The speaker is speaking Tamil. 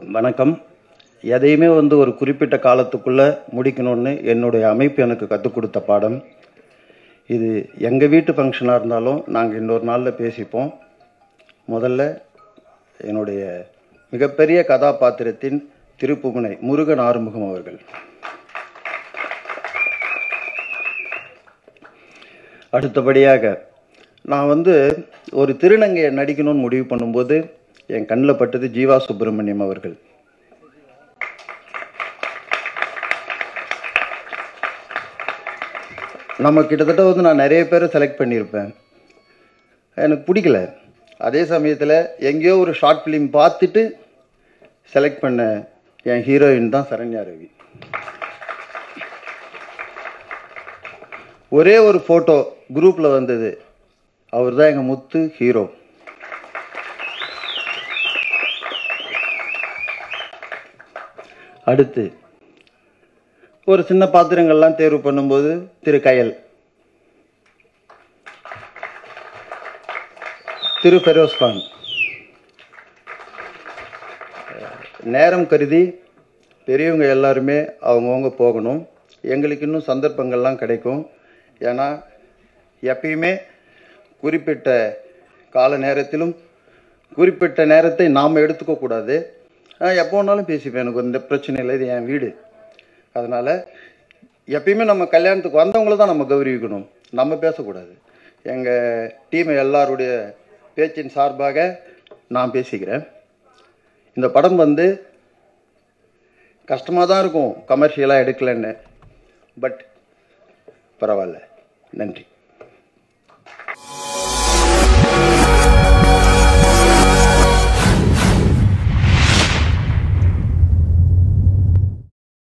வணக்கம். எதையுமே வந்து ஒரு குறிப்பிட்ட காலத்துக்குள்ளே முடிக்கணும்னு என்னுடைய அமைப்பு எனக்கு கற்றுக் கொடுத்த பாடம். இது எங்கள் வீட்டு ஃபங்க்ஷனாக இருந்தாலும் நாங்கள் இன்னொரு நாளில் பேசிப்போம். முதல்ல என்னுடைய மிகப்பெரிய கதாபாத்திரத்தின் திருப்புமுனை முருகன் ஆறுமுகம் அவர்கள். அடுத்தபடியாக நான் வந்து ஒரு திருநங்கையை நடிக்கணும்னு முடிவு பண்ணும்போது என் கண்ணில் பட்டது ஜீவா சுப்பிரமணியம் அவர்கள். நம்ம கிட்டத்தட்ட வந்து நான் நிறைய பேரை செலக்ட் பண்ணியிருப்பேன். எனக்கு பிடிக்கல. அதே சமயத்தில் எங்கேயோ ஒரு ஷார்ட் ஃபிலிம் பார்த்துட்டு செலக்ட் பண்ண என் ஹீரோயின் தான் சரண்யா ரவி. ஒரே ஒரு ஃபோட்டோ குரூப்பில் வந்தது. அவர் தான் எங்கள் முத்து ஹீரோ அடுத்து ஒரு சின்ன பாத்திரங்கள்லாம் தேர்வு பண்ணும்போது திரு கயல். திரு ஃபெரோஸ்கான் நேரம் கருதி பெரியவங்க எல்லாருமே அவங்கவுங்க போகணும். எங்களுக்கு இன்னும் சந்தர்ப்பங்கள்லாம் கிடைக்கும். ஏன்னா எப்பயுமே குறிப்பிட்ட கால நேரத்திலும் குறிப்பிட்ட நேரத்தை நாம் எடுத்துக்கக்கூடாது. நான் எப்போ வேணாலும் பேசிப்பேன். எனக்கு இந்த பிரச்சனை இல்லை இது என் வீடு. அதனால் எப்பயுமே நம்ம கல்யாணத்துக்கு வந்தவங்கள தான் நம்ம கௌரவிக்கணும். நம்ம பேசக்கூடாது. எங்கள் டீம் எல்லாருடைய பேச்சின் சார்பாக நான் பேசிக்கிறேன். இந்த படம் வந்து கஷ்டமாக தான் இருக்கும். கமர்ஷியலாக எடுக்கலன்னு. பட் பரவாயில்ல. நன்றி.